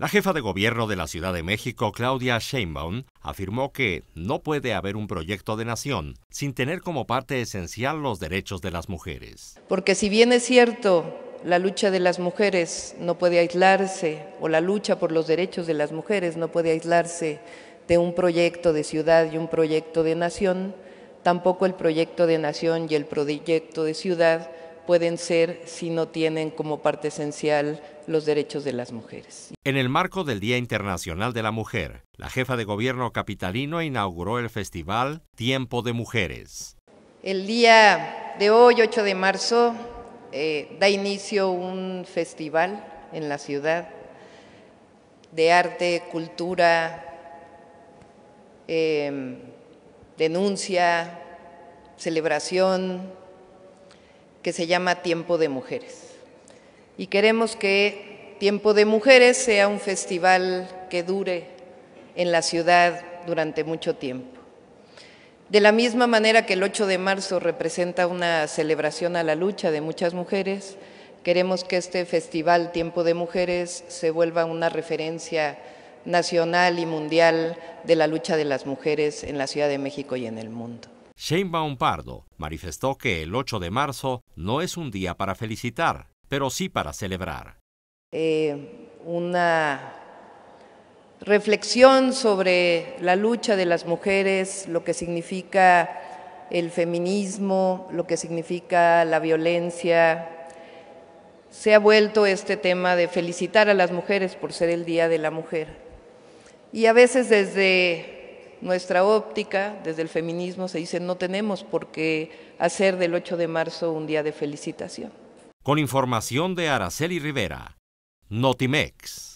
La jefa de gobierno de la Ciudad de México, Claudia Sheinbaum, afirmó que no puede haber un proyecto de nación sin tener como parte esencial los derechos de las mujeres. Porque si bien es cierto, la lucha de las mujeres no puede aislarse, o la lucha por los derechos de las mujeres no puede aislarse de un proyecto de ciudad y un proyecto de nación, tampoco el proyecto de nación y el proyecto de ciudad pueden ser si no tienen como parte esencial los derechos de las mujeres. En el marco del Día Internacional de la Mujer, la jefa de gobierno capitalino inauguró el festival Tiempo de Mujeres. El día de hoy, 8 de marzo, eh, da inicio un festival en la ciudad de arte, cultura, em, denuncia, celebración, que se llama Tiempo de Mujeres. Y queremos que Tiempo de Mujeres sea un festival que dure en la ciudad durante mucho tiempo. De la misma manera que el 8 de marzo representa una celebración a la lucha de muchas mujeres, queremos que este festival Tiempo de Mujeres se vuelva una referencia nacional y mundial de la lucha de las mujeres en la Ciudad de México y en el mundo. Sheinbaum Pardo manifestó que el 8 de marzo no es un día para felicitar, pero sí para celebrar. Eh, una reflexión sobre la lucha de las mujeres, lo que significa el feminismo, lo que significa la violencia. Se ha vuelto este tema de felicitar a las mujeres por ser el Día de la Mujer. Y a veces desde nuestra óptica, desde el feminismo, se dice no tenemos por qué hacer del 8 de marzo un día de felicitación. Con información de Araceli Rivera, Notimex.